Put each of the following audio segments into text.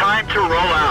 time to roll out.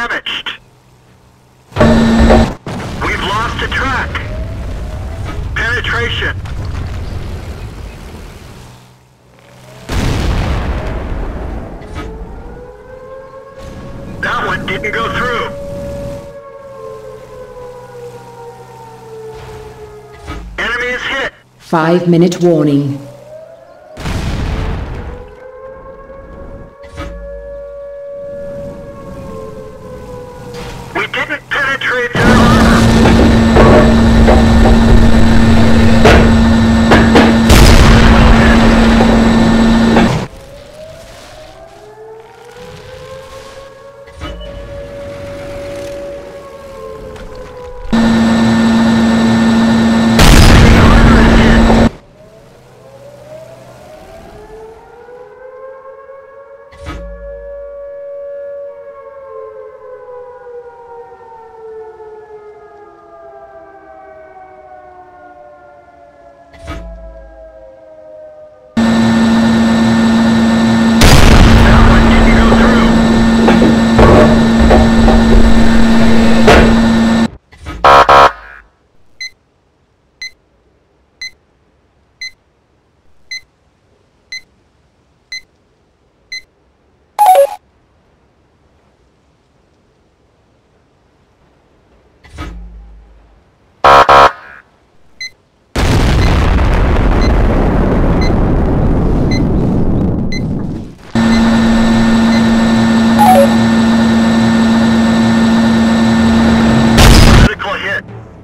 Damaged. We've lost a track. Penetration. That one didn't go through. Enemy is hit. Five minute warning. Yeah.